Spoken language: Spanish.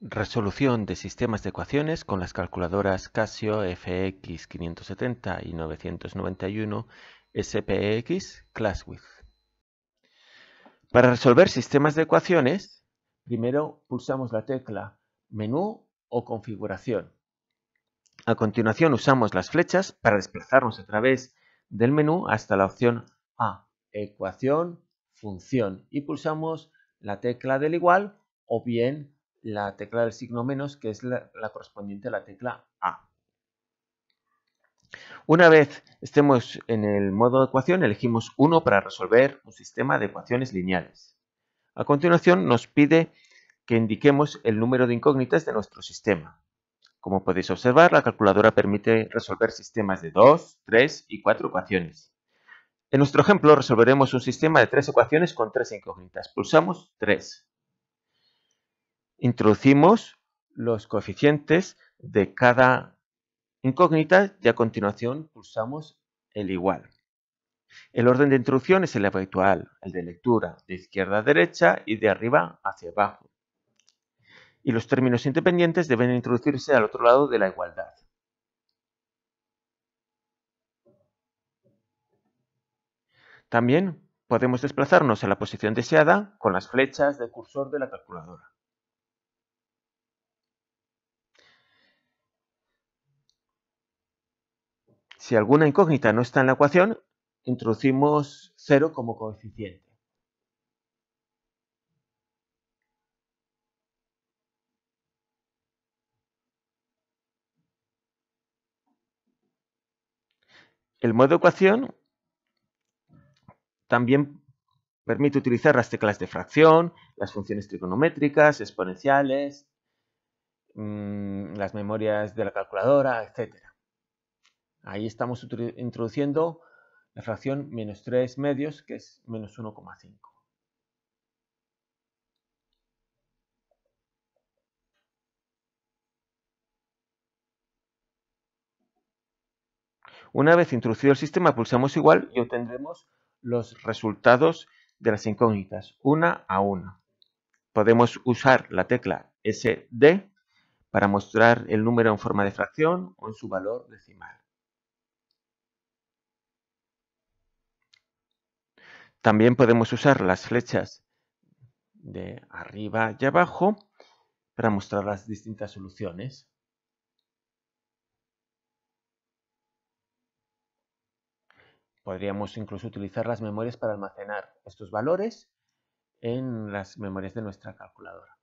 Resolución de sistemas de ecuaciones con las calculadoras Casio FX570 y 991 SPX ClassWidth. Para resolver sistemas de ecuaciones, primero pulsamos la tecla Menú o Configuración. A continuación usamos las flechas para desplazarnos a través del menú hasta la opción A, Ecuación, Función y pulsamos la tecla del igual o bien la tecla del signo menos, que es la, correspondiente a la tecla A. Una vez estemos en el modo de ecuación, elegimos 1 para resolver un sistema de ecuaciones lineales. A continuación nos pide que indiquemos el número de incógnitas de nuestro sistema. Como podéis observar, la calculadora permite resolver sistemas de 2, 3 y 4 ecuaciones. En nuestro ejemplo resolveremos un sistema de 3 ecuaciones con 3 incógnitas. Pulsamos 3. Introducimos los coeficientes de cada incógnita y a continuación pulsamos el igual. El orden de introducción es el habitual, el de lectura, de izquierda a derecha y de arriba hacia abajo. Y los términos independientes deben introducirse al otro lado de la igualdad. También podemos desplazarnos a la posición deseada con las flechas de cursor de la calculadora. Si alguna incógnita no está en la ecuación, introducimos 0 como coeficiente. El modo ecuación también permite utilizar las teclas de fracción, las funciones trigonométricas, exponenciales, mm, las memorias de la calculadora, etc. Ahí estamos introduciendo la fracción menos 3 medios, que es menos 1,5. Una vez introducido el sistema, pulsamos igual y obtendremos los resultados de las incógnitas, una a una. Podemos usar la tecla SD para mostrar el número en forma de fracción o en su valor decimal. También podemos usar las flechas de arriba y abajo para mostrar las distintas soluciones. Podríamos incluso utilizar las memorias para almacenar estos valores en las memorias de nuestra calculadora.